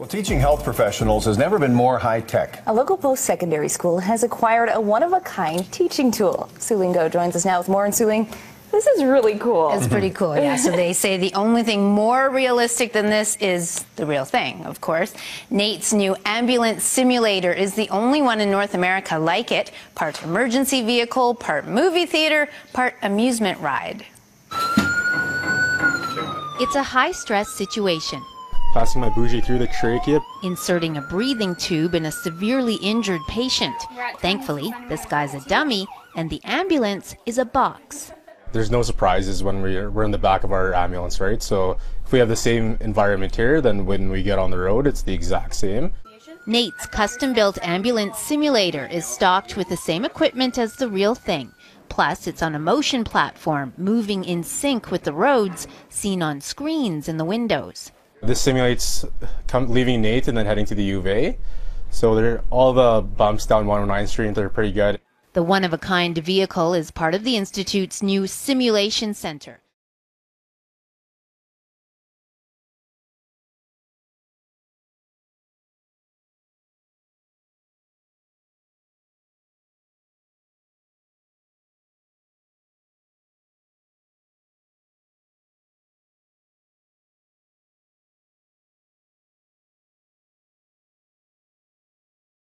Well, teaching health professionals has never been more high tech. A local post secondary school has acquired a one of a kind teaching tool. Su-Ling Goh joins us now with more. And Su-Ling, this is really cool. It's pretty cool, yeah. So they say the only thing more realistic than this is the real thing, of course. NAIT's new ambulance simulator is the only one in North America like it. Part emergency vehicle, part movie theater, part amusement ride. It's a high stress situation. Passing my bougie through the trachea. Inserting a breathing tube in a severely injured patient. Thankfully, this guy's a dummy, and the ambulance is a box. There's no surprises when we're, we're in the back of our ambulance, right? So if we have the same environment here, then when we get on the road, it's the exact same. NAIT's custom built ambulance simulator is stocked with the same equipment as the real thing. Plus, it's on a motion platform, moving in sync with the roads seen on screens in the windows. This simulates leaving NAIT and then heading to the U of A. So all the bumps down 109th Street are pretty good. The one of a kind vehicle is part of the Institute's new simulation center.